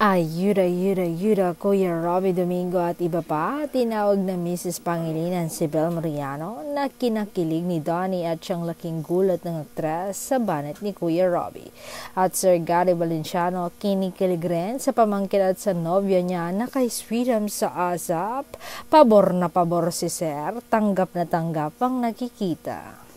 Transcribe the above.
Ayuda, ayuda, ayuda, Kuya Robbie Domingo at iba pa, tinawag na Mrs. Pangilinan si Bel Mariano na kinakilig ni Donnie at siyang laking gulat ng aktres sa banat ni Kuya Robbie. At Sir Gary Valenciano kinikilig rin sa pamangkin at sa nobya niya na kay Sweetam sa ASAP. Pabor na pabor si Sir, tanggap na tanggap ang nakikita.